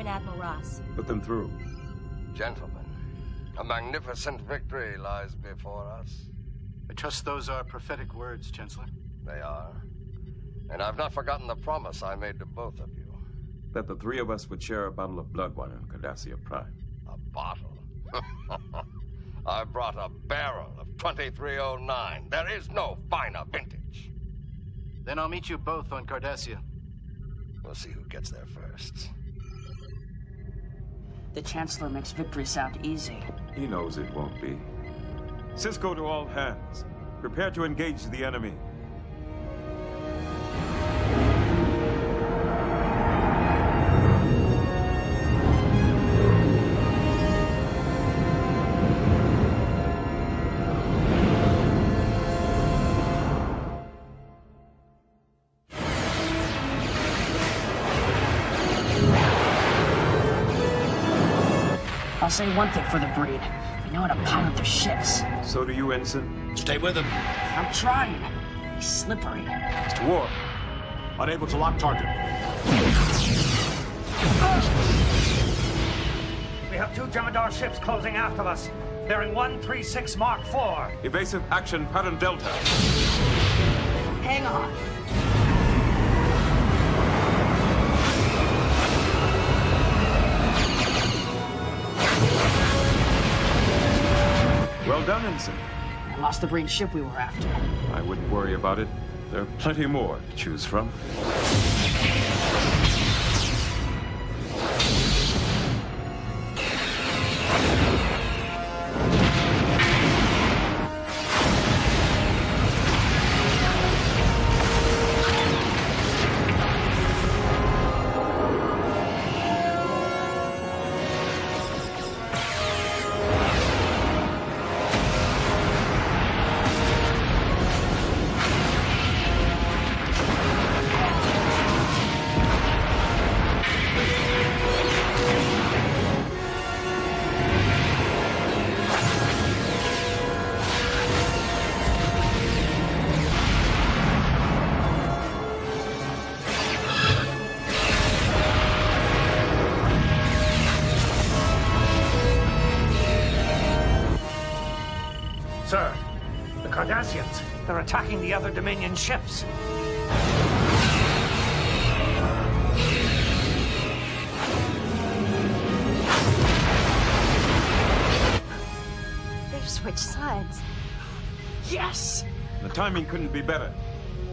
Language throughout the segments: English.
and Admiral Ross. Put them through. Gentlemen, a magnificent victory lies before us. I trust those are prophetic words, Chancellor. They are. And I've not forgotten the promise I made to both of you. That the three of us would share a bottle of blood wine on Cardassia Prime. A bottle? I brought a barrel of 2309. There is no finer vintage. Then I'll meet you both on Cardassia. We'll see who gets there first. The Chancellor makes victory sound easy. He knows it won't be. Sisko to all hands. Prepare to engage the enemy. I'll say one thing for the Breen. We know how to pilot their ships. So do you, Ensign. Stay with him. I'm trying. He's slippery. Mr. Worf, Unable to lock target. We have two Jem'Hadar ships closing after us. They're 136 Mark IV. Evasive action pattern Delta. Hang on. Done, Ensign. I lost the Breen ship we were after. I wouldn't worry about it. There are plenty more to choose from. Cardassians. They're attacking the other Dominion ships. They've switched sides. Yes! The timing couldn't be better.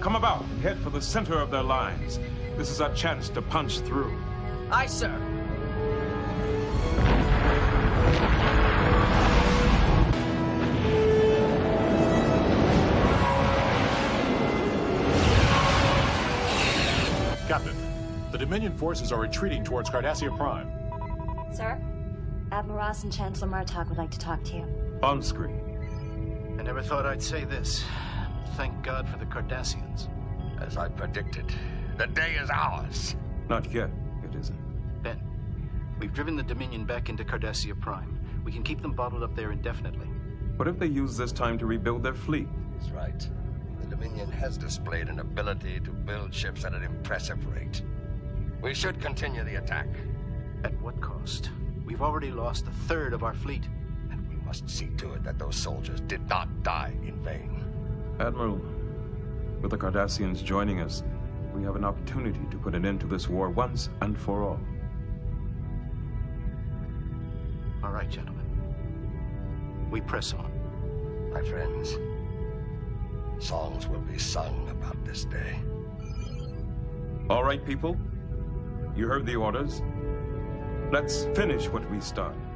Come about and head for the center of their lines. This is our chance to punch through. Aye, sir. Captain, the Dominion forces are retreating towards Cardassia Prime. Sir, Admiral Ross and Chancellor Martok would like to talk to you. On screen. I never thought I'd say this. but Thank God for the Cardassians. As I predicted, the day is ours. Not yet, it isn't. Ben, we've driven the Dominion back into Cardassia Prime. We can keep them bottled up there indefinitely. What if they use this time to rebuild their fleet? He's right. The Dominion has displayed an ability to build ships at an impressive rate. We should continue the attack. At what cost? We've already lost a third of our fleet. And we must see to it that those soldiers did not die in vain. Admiral, with the Cardassians joining us, we have an opportunity to put an end to this war once and for all. All right, gentlemen. We press on. My friends, songs will be sung about this day. All right, people. You heard the orders. Let's finish what we started.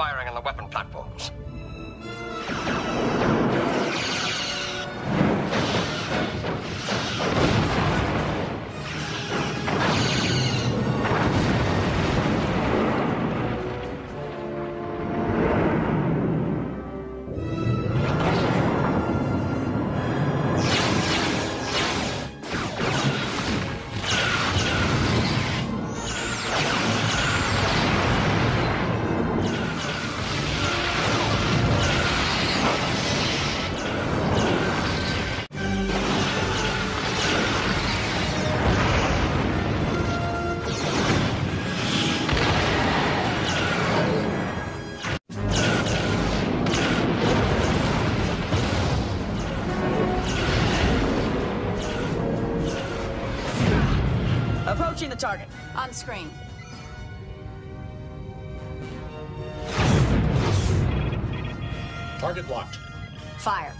Firing on the weapon platforms. The target. On screen. Target locked. Fire.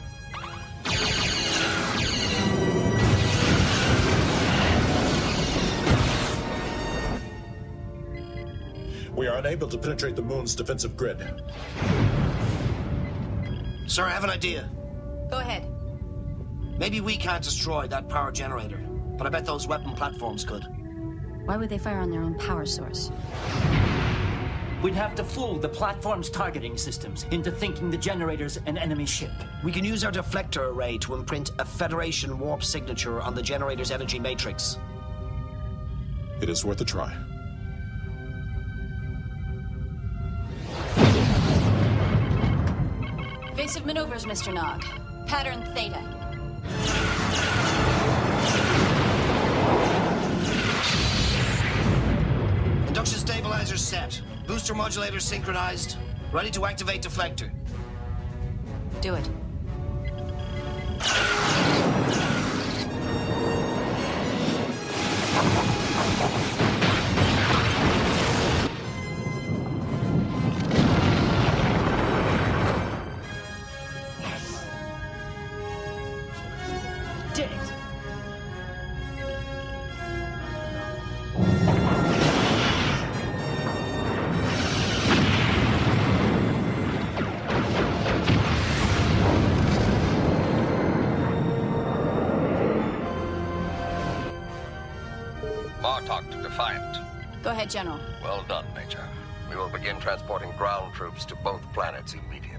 We are unable to penetrate the moon's defensive grid. Sir, I have an idea. Go ahead. Maybe we can't destroy that power generator, but I bet those weapon platforms could. Why would they fire on their own power source? We'd have to fool the platform's targeting systems into thinking the generator's an enemy ship. We can use our deflector array to imprint a Federation warp signature on the generator's energy matrix. It is worth a try. Evasive maneuvers, Mr. Nog. Pattern Theta. Set. Booster modulator synchronized. Ready to activate deflector. Do it. Martok to Defiant. Go ahead, General. Well done, Major. We will begin transporting ground troops to both planets immediately.